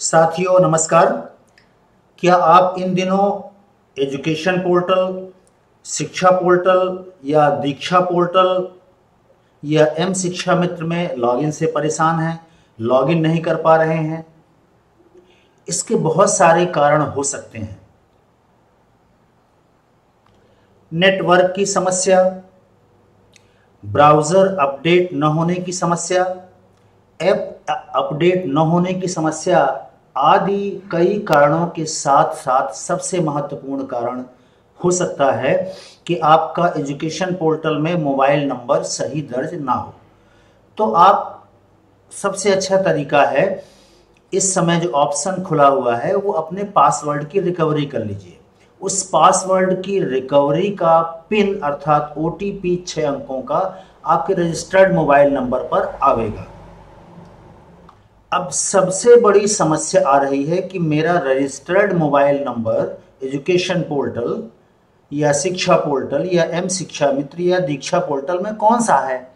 साथियों, नमस्कार। क्या आप इन दिनों एजुकेशन पोर्टल, शिक्षा पोर्टल या दीक्षा पोर्टल या एम शिक्षा मित्र में लॉगिन से परेशान हैं, लॉगिन नहीं कर पा रहे हैं? इसके बहुत सारे कारण हो सकते हैं। नेटवर्क की समस्या, ब्राउज़र अपडेट न होने की समस्या, ऐप अपडेट न होने की समस्या आदि कई कारणों के साथ साथ सबसे महत्वपूर्ण कारण हो सकता है कि आपका एजुकेशन पोर्टल में मोबाइल नंबर सही दर्ज ना हो। तो आप, सबसे अच्छा तरीका है, इस समय जो ऑप्शन खुला हुआ है, वो अपने पासवर्ड की रिकवरी कर लीजिए। उस पासवर्ड की रिकवरी का पिन अर्थात ओ टी छः अंकों का आपके रजिस्टर्ड मोबाइल नंबर पर आवेगा। अब सबसे बड़ी समस्या आ रही है कि मेरा registered mobile number education portal या शिक्षा पोर्टल या एम शिक्षा मित्र, या दीक्षा पोर्टल में कौन सा है?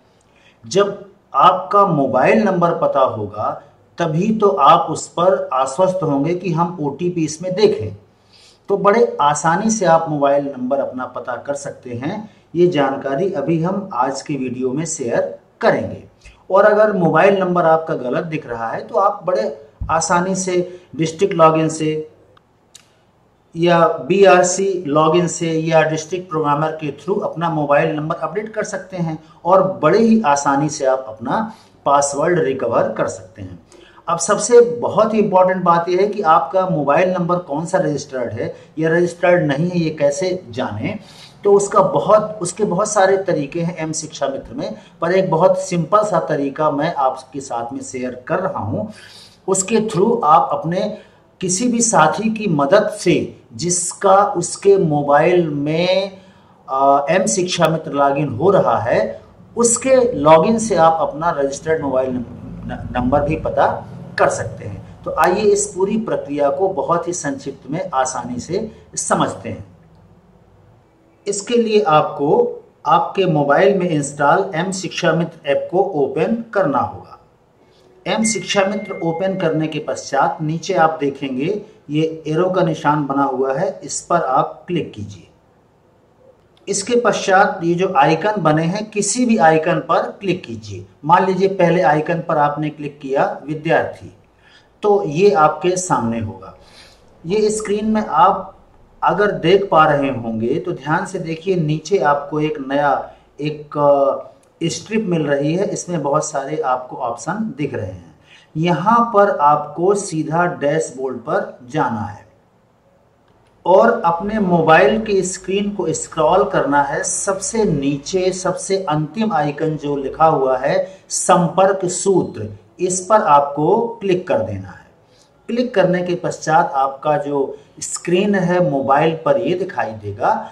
जब आपका मोबाइल नंबर पता होगा, तभी तो आप उस पर आश्वस्त होंगे कि हम ओटीपी इसमें देखें। तो बड़े आसानी से आप मोबाइल नंबर अपना पता कर सकते हैं। ये जानकारी अभी हम आज के वीडियो में शेयर करेंगे। और अगर मोबाइल नंबर आपका गलत दिख रहा है तो आप बड़े आसानी से डिस्ट्रिक्ट लॉगिन से या बीआरसी लॉगिन से या डिस्ट्रिक्ट प्रोग्रामर के थ्रू अपना मोबाइल नंबर अपडेट कर सकते हैं और बड़े ही आसानी से आप अपना पासवर्ड रिकवर कर सकते हैं। अब सबसे बहुत ही इंपॉर्टेंट बात यह है कि आपका मोबाइल नंबर कौन सा रजिस्टर्ड है, या रजिस्टर्ड नहीं है, ये कैसे जाने? तो उसका बहुत, उसके बहुत सारे तरीके हैं एम शिक्षा मित्र में, पर एक बहुत सिंपल सा तरीका मैं आपके साथ में शेयर कर रहा हूँ। उसके थ्रू आप अपने किसी भी साथी की मदद से, जिसका उसके मोबाइल में एम शिक्षा मित्र लॉगिन हो रहा है, उसके लॉगिन से आप अपना रजिस्टर्ड मोबाइल नंबर भी पता कर सकते हैं। तो आइए इस पूरी प्रक्रिया को बहुत ही संक्षिप्त में आसानी से समझते हैं। इसके लिए आपको आपके मोबाइल में इंस्टॉल एम शिक्षा मित्र ऐप को ओपन करना होगा। एम शिक्षा मित्र ओपन करने के पश्चात नीचे आप देखेंगे, ये एरो का निशान बना हुआ है, इस पर आप क्लिक कीजिए। इसके पश्चात ये जो आइकन बने हैं, किसी भी आइकन पर क्लिक कीजिए। मान लीजिए पहले आइकन पर आपने क्लिक किया, विद्यार्थी। तो ये आपके सामने होगा। ये स्क्रीन में आप अगर देख पा रहे होंगे तो ध्यान से देखिए, नीचे आपको एक नया, एक स्ट्रिप मिल रही है। इसमें बहुत सारे आपको ऑप्शन दिख रहे हैं। यहाँ पर आपको सीधा डैशबोर्ड पर जाना है। और अपने मोबाइल की स्क्रीन को स्क्रॉल करना है, सबसे नीचे, सबसे अंतिम आइकन जो लिखा हुआ है, संपर्क सूत्र, इस पर आपको क्लिक कर देना है। क्लिक करने के पश्चात आपका जो स्क्रीन है, मोबाइल पर ये दिखाई देगा।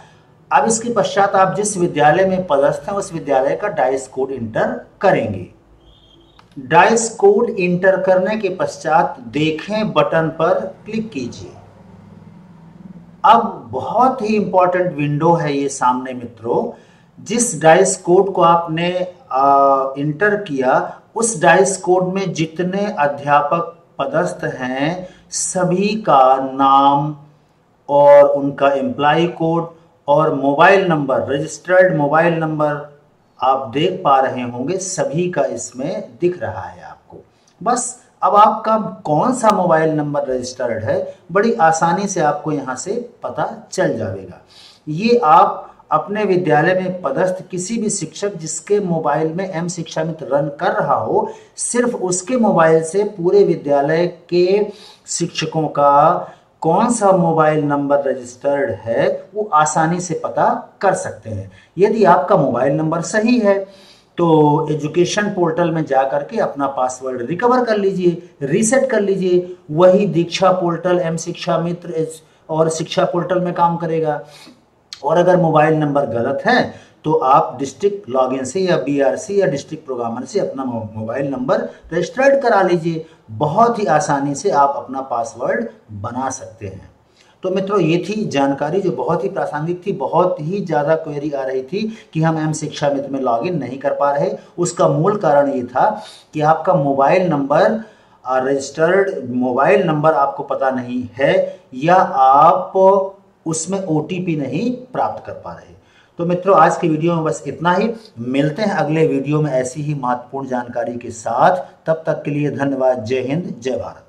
अब इसके पश्चात आप जिस विद्यालय में पदस्थ हैं, उस विद्यालय का डाइस कोड इंटर करेंगे। डाइस कोड इंटर करने के पश्चात देखें बटन पर क्लिक कीजिए। अब बहुत ही इंपॉर्टेंट विंडो है ये सामने मित्रों। जिस डाइस कोड को आपने इंटर किया, उस डाइस कोड में जितने अध्यापक पदस्थ हैं, सभी का नाम और उनका एम्प्लाई कोड और mobile number registered mobile number आप देख पा रहे होंगे, सभी का इसमें दिख रहा है आपको। बस अब आपका कौन सा मोबाइल नंबर रजिस्टर्ड है? बड़ी आसानी से आपको यहाँ से पता चल जाएगा। ये आप अपने विद्यालय में पदस्थ किसी भी शिक्षक जिसके मोबाइल में एम शिक्षा मित्र रन कर रहा हो, सिर्फ़ उसके मोबाइल से पूरे विद्यालय के शिक्षकों का कौन सा मोबाइल नंबर रजिस्टर्ड है, वो आसानी से पता कर सकते हैं। यदि आपका मोबाइल नंबर सही है तो एजुकेशन पोर्टल में जा करके अपना पासवर्ड रिकवर कर लीजिए, रीसेट कर लीजिए। वही दीक्षा पोर्टल, एम शिक्षा मित्र और शिक्षा पोर्टल में काम करेगा। और अगर मोबाइल नंबर गलत है तो आप डिस्ट्रिक्ट लॉगिन से या बीआरसी या डिस्ट्रिक्ट प्रोग्रामर से अपना मोबाइल नंबर रजिस्टर्ड करा लीजिए। बहुत ही आसानी से आप अपना पासवर्ड बना सकते हैं। तो मित्रों, ये थी जानकारी जो बहुत ही प्रासंगिक थी, बहुत ही ज़्यादा क्वेरी आ रही थी कि हम एम शिक्षा मित्र में लॉगिन नहीं कर पा रहे। उसका मूल कारण ये था कि आपका mobile number registered mobile number आपको पता नहीं है या आप उसमें ओटीपी नहीं प्राप्त कर पा रहे। तो मित्रों, आज की वीडियो में बस इतना ही। मिलते हैं अगले वीडियो में ऐसी ही महत्वपूर्ण जानकारी के साथ। तब तक के लिए धन्यवाद। जय हिंद, जय भारत।